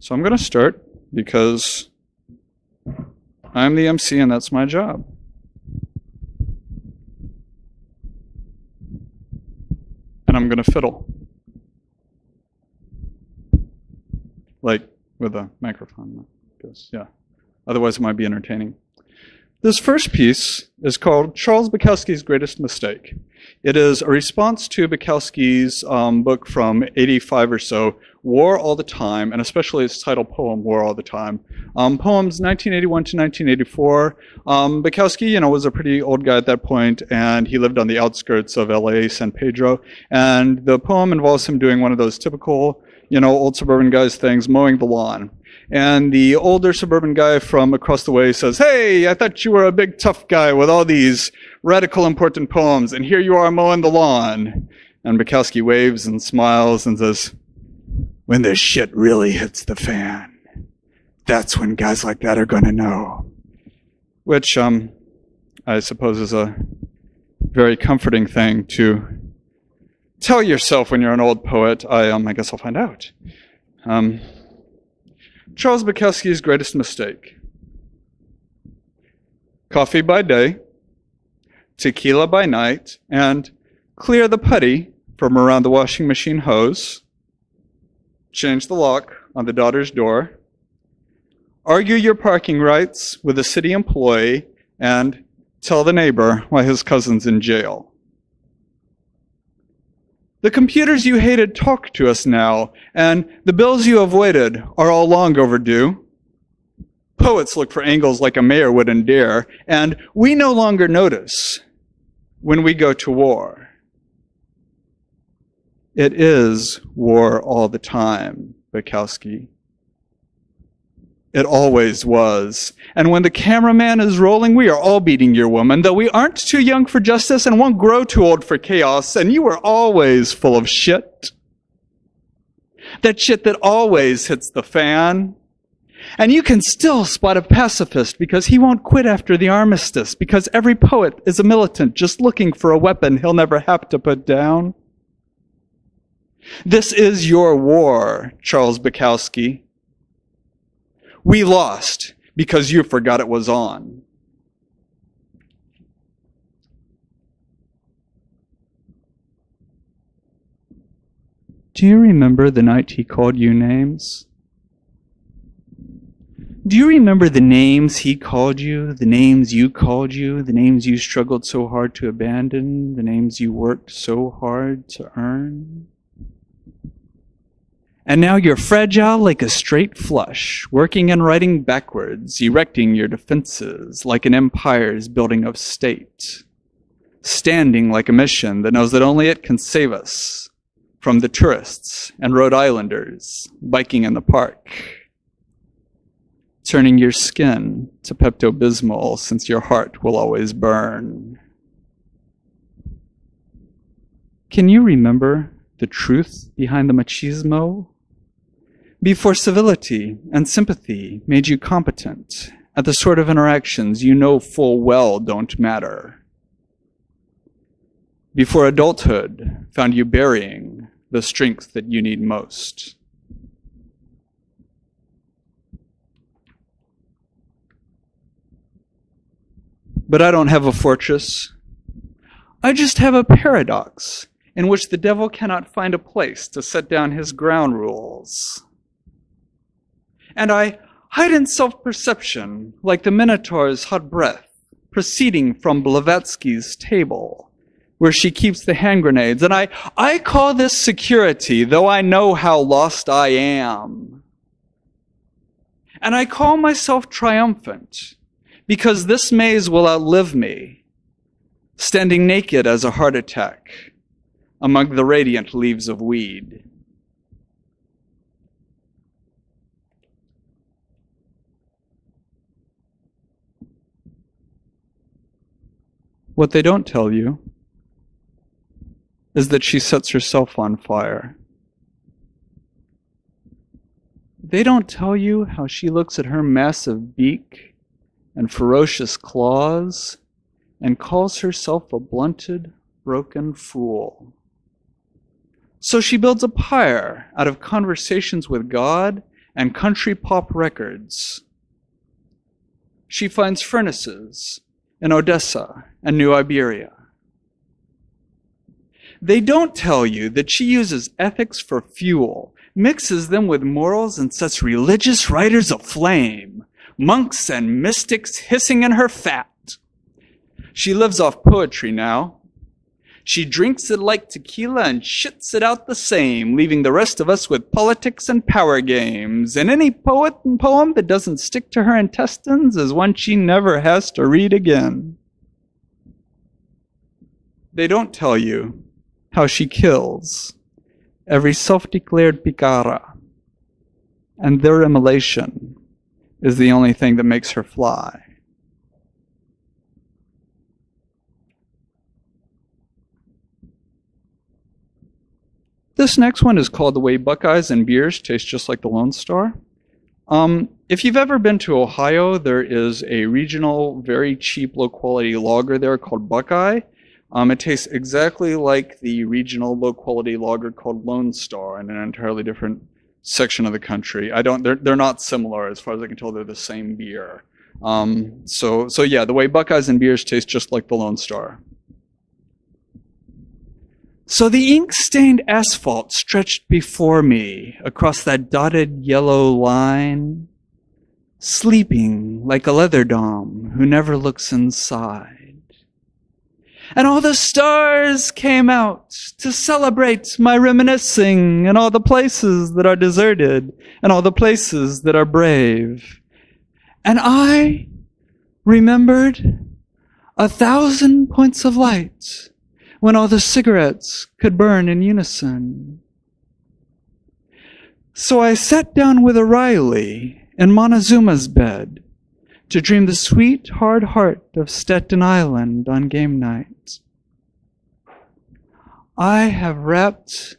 So I'm going to start because I'm the MC and that's my job. And I'm going to fiddle. Like with a microphone, I guess. Yeah. Otherwise, it might be entertaining. This first piece is called Charles Bukowski's Greatest Mistake. It is a response to Bukowski's um, book from 85 or so, War All the Time, and especially its title poem, War All the Time. Um, poems 1981 to 1984. Um, Bukowski, you know, was a pretty old guy at that point, and he lived on the outskirts of LA, San Pedro. And the poem involves him doing one of those typical, you know, old suburban guys things, mowing the lawn. And the older suburban guy from across the way says, Hey, I thought you were a big tough guy with all these radical important poems, and here you are mowing the lawn. And Bukowski waves and smiles and says, When this shit really hits the fan, that's when guys like that are gonna know. Which, um, I suppose is a very comforting thing to tell yourself when you're an old poet. I, um, I guess I'll find out. Um, Charles Bukowski's greatest mistake. Coffee by day, tequila by night, and clear the putty from around the washing machine hose, change the lock on the daughter's door, argue your parking rights with a city employee, and tell the neighbor why his cousin's in jail. The computers you hated talk to us now, and the bills you avoided are all long overdue. Poets look for angles like a mayor would endear, and we no longer notice when we go to war. It is war all the time, Bukowski. It always was. And when the cameraman is rolling, we are all beating your woman, though we aren't too young for justice and won't grow too old for chaos, and you are always full of shit. That shit that always hits the fan. And you can still spot a pacifist because he won't quit after the armistice, because every poet is a militant just looking for a weapon he'll never have to put down. This is your war, Charles Bukowski. We lost because you forgot it was on. Do you remember the night he called you names? Do you remember the names he called you, the names you called you, the names you struggled so hard to abandon, the names you worked so hard to earn? And now you're fragile like a straight flush, working and writing backwards, erecting your defenses like an empire's building of state, standing like a mission that knows that only it can save us from the tourists and Rhode Islanders biking in the park, turning your skin to Pepto Bismol since your heart will always burn. Can you remember the truth behind the machismo before civility and sympathy made you competent at the sort of interactions you know full well don't matter. Before adulthood found you burying the strength that you need most. But I don't have a fortress. I just have a paradox in which the devil cannot find a place to set down his ground rules and I hide in self perception like the Minotaur's hot breath proceeding from Blavatsky's table, where she keeps the hand grenades. And I, I call this security, though I know how lost I am. And I call myself triumphant because this maze will outlive me, standing naked as a heart attack among the radiant leaves of weed. What they don't tell you is that she sets herself on fire. They don't tell you how she looks at her massive beak and ferocious claws and calls herself a blunted, broken fool. So she builds a pyre out of conversations with God and country pop records. She finds furnaces in Odessa and New Iberia. They don't tell you that she uses ethics for fuel, mixes them with morals, and sets religious writers aflame, monks and mystics hissing in her fat. She lives off poetry now. She drinks it like tequila and shits it out the same, leaving the rest of us with politics and power games. And any poet and poem that doesn't stick to her intestines is one she never has to read again. They don't tell you how she kills every self declared picara, and their immolation is the only thing that makes her fly. This next one is called The Way Buckeyes and Beers Taste Just Like the Lone Star. Um, if you've ever been to Ohio, there is a regional, very cheap, low quality lager there called Buckeye. Um, it tastes exactly like the regional, low quality lager called Lone Star in an entirely different section of the country. I don't. They're they're not similar as far as I can tell. They're the same beer. Um, so so yeah, the way Buckeyes and beers taste just like the Lone Star. So the ink stained asphalt stretched before me across that dotted yellow line, sleeping like a leather dom who never looks inside. And all the stars came out to celebrate my reminiscing and all the places that are deserted and all the places that are brave. And I remembered a thousand points of light when all the cigarettes could burn in unison. So I sat down with O'Reilly in Montezuma's bed to dream the sweet, hard heart of Staten Island on game night. I have wrapped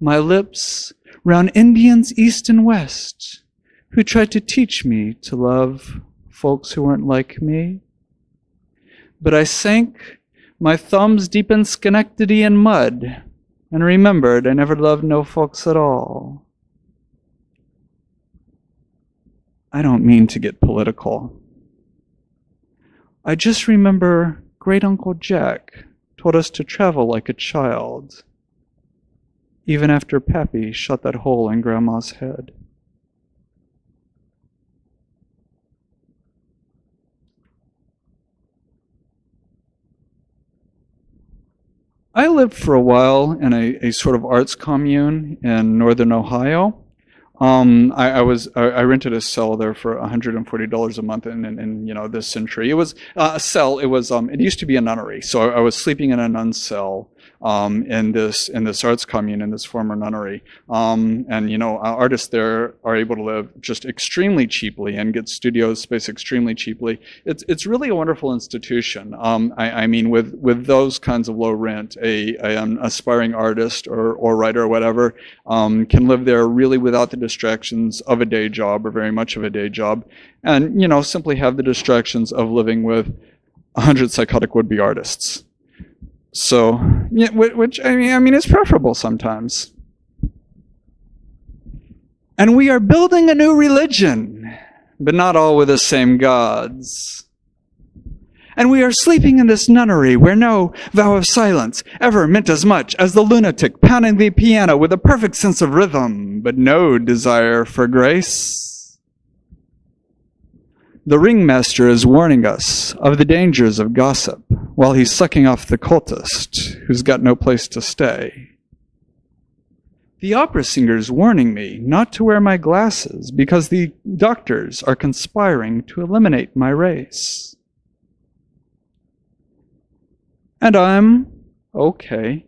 my lips round Indians east and west who tried to teach me to love folks who weren't like me. But I sank my thumbs deep in Schenectady and mud, and remembered I never loved no folks at all. I don't mean to get political. I just remember Great Uncle Jack told us to travel like a child, even after Pappy shot that hole in Grandma's head. I lived for a while in a, a sort of arts commune in northern Ohio. Um, I, I, was I, I, rented a cell there for $140 a month in, in, in you know this century. It was uh, a cell. It was um, it used to be a nunnery, so I, I was sleeping in a nun cell um, in this in this arts commune in this former nunnery. Um, and you know, artists there are able to live just extremely cheaply and get studio space extremely cheaply. It's it's really a wonderful institution. Um, I, I, mean, with with those kinds of low rent, a, a an aspiring artist or or writer or whatever um, can live there really without the distractions of a day job or very much of a day job, and you know, simply have the distractions of living with a hundred psychotic would-be artists. So, yeah, which I mean, I mean, it's preferable sometimes. And we are building a new religion, but not all with the same gods. And we are sleeping in this nunnery where no vow of silence ever meant as much as the lunatic pounding the piano with a perfect sense of rhythm, but no desire for grace. The ringmaster is warning us of the dangers of gossip while he's sucking off the cultist who's got no place to stay. The opera singer is warning me not to wear my glasses because the doctors are conspiring to eliminate my race. And I'm okay.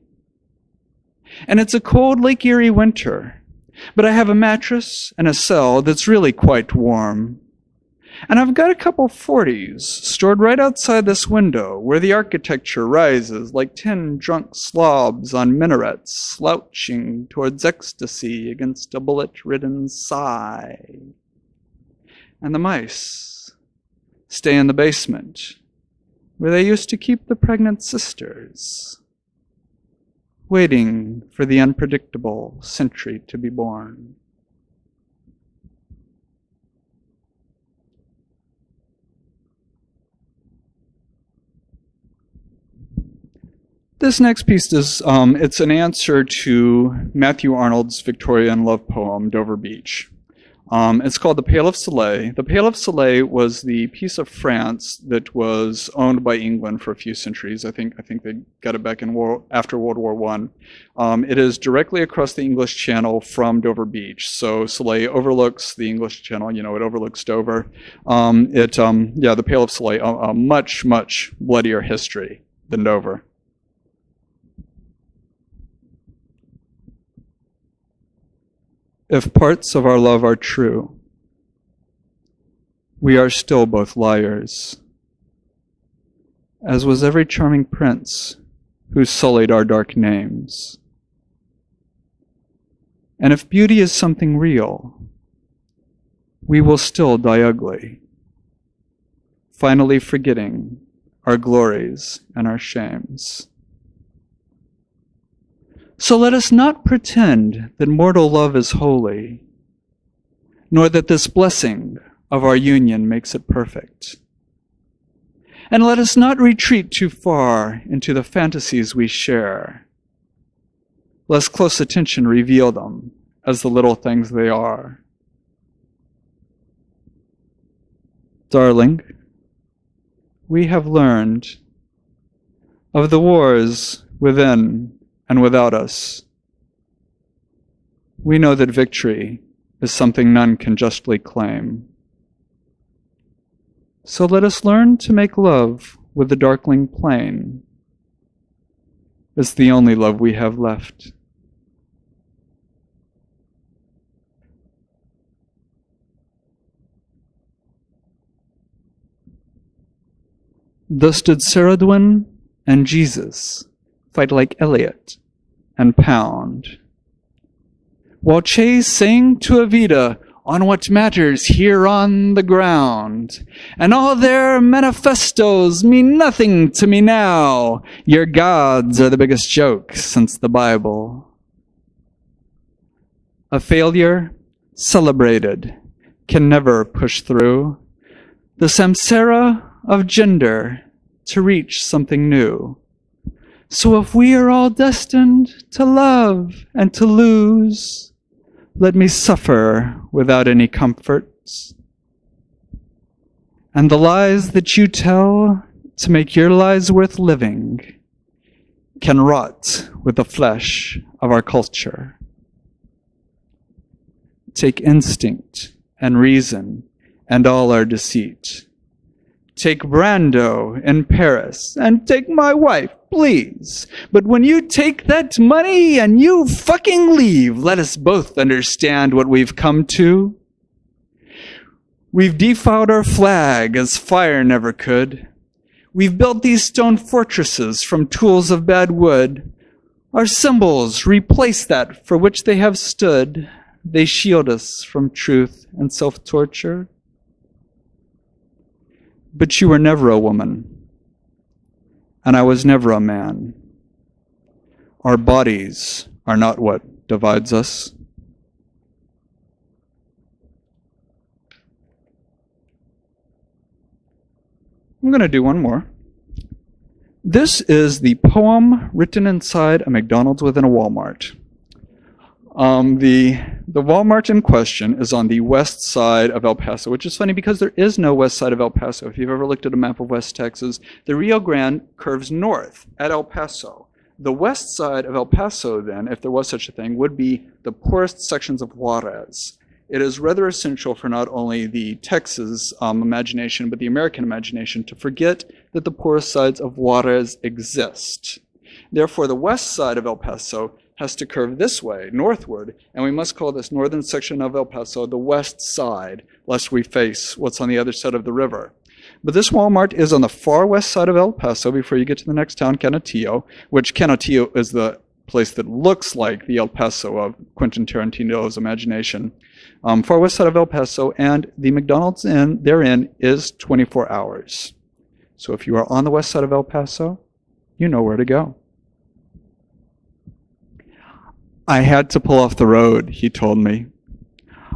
And it's a cold Lake Erie winter, but I have a mattress and a cell that's really quite warm. And I've got a couple 40s stored right outside this window where the architecture rises like ten drunk slobs on minarets slouching towards ecstasy against a bullet ridden sigh. And the mice stay in the basement where they used to keep the pregnant sisters, waiting for the unpredictable century to be born. This next piece is um, it's an answer to Matthew Arnold's Victorian love poem, Dover Beach. Um, it's called the Pale of Calais. The Pale of Calais was the piece of France that was owned by England for a few centuries. I think I think they got it back in war, after World War One. Um, it is directly across the English Channel from Dover Beach. So Calais overlooks the English Channel. You know, it overlooks Dover. Um, it um, yeah, the Pale of Calais, a, a much much bloodier history than Dover. If parts of our love are true, we are still both liars, as was every charming prince who sullied our dark names. And if beauty is something real, we will still die ugly, finally forgetting our glories and our shames. So let us not pretend that mortal love is holy, nor that this blessing of our union makes it perfect. And let us not retreat too far into the fantasies we share, lest close attention reveal them as the little things they are. Darling, we have learned of the wars within and without us. We know that victory is something none can justly claim. So let us learn to make love with the darkling plain. It's the only love we have left. Thus did Saradwin and Jesus fight like Eliot and Pound. While Chase sang to Evita on what matters here on the ground. And all their manifestos mean nothing to me now. Your gods are the biggest joke since the Bible. A failure celebrated can never push through the samsara of gender to reach something new. So if we are all destined to love and to lose, let me suffer without any comforts. And the lies that you tell to make your lives worth living can rot with the flesh of our culture. Take instinct and reason and all our deceit. Take Brando in Paris and take my wife please. But when you take that money and you fucking leave, let us both understand what we've come to. We've defiled our flag as fire never could. We've built these stone fortresses from tools of bad wood. Our symbols replace that for which they have stood. They shield us from truth and self torture. But you were never a woman and I was never a man. Our bodies are not what divides us. I'm going to do one more. This is the poem written inside a McDonald's within a Walmart. Um, the the Walmart in question is on the west side of El Paso, which is funny because there is no west side of El Paso. If you've ever looked at a map of West Texas, the Rio Grande curves north at El Paso. The west side of El Paso, then, if there was such a thing, would be the poorest sections of Juarez. It is rather essential for not only the Texas um, imagination, but the American imagination to forget that the poorest sides of Juarez exist. Therefore, the west side of El Paso has to curve this way, northward, and we must call this northern section of El Paso the west side, lest we face what's on the other side of the river. But this Walmart is on the far west side of El Paso before you get to the next town, Canutillo, which Canutillo is the place that looks like the El Paso of Quentin Tarantino's imagination. Um, far west side of El Paso, and the McDonald's Inn therein is 24 hours. So if you are on the west side of El Paso, you know where to go. I had to pull off the road, he told me.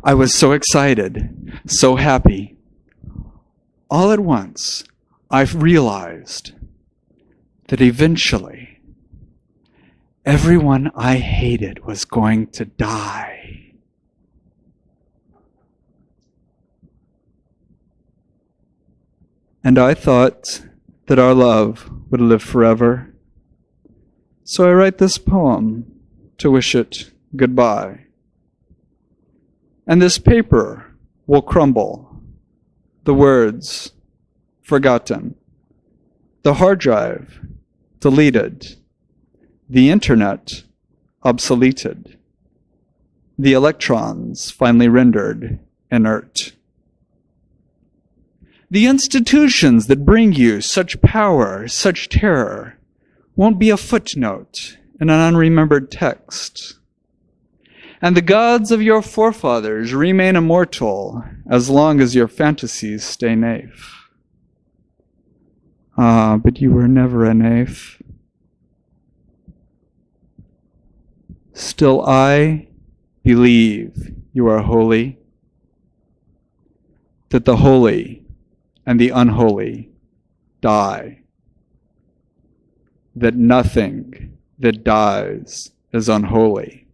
I was so excited, so happy. All at once, I realized that eventually everyone I hated was going to die. And I thought that our love would live forever. So I write this poem to wish it goodbye. And this paper will crumble. The words forgotten. The hard drive deleted. The internet obsoleted. The electrons finally rendered inert. The institutions that bring you such power, such terror, won't be a footnote in an unremembered text. And the gods of your forefathers remain immortal as long as your fantasies stay naif. Ah, but you were never a naif. Still, I believe you are holy, that the holy and the unholy die, that nothing that dies is unholy.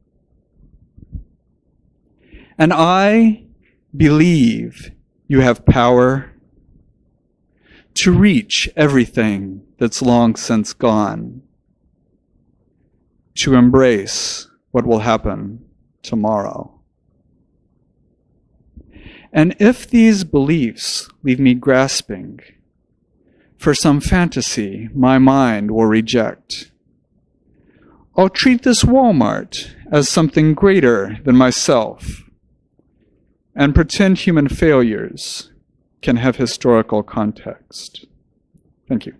And I believe you have power to reach everything that's long since gone, to embrace what will happen tomorrow. And if these beliefs leave me grasping for some fantasy my mind will reject, I'll treat this Walmart as something greater than myself and pretend human failures can have historical context. Thank you.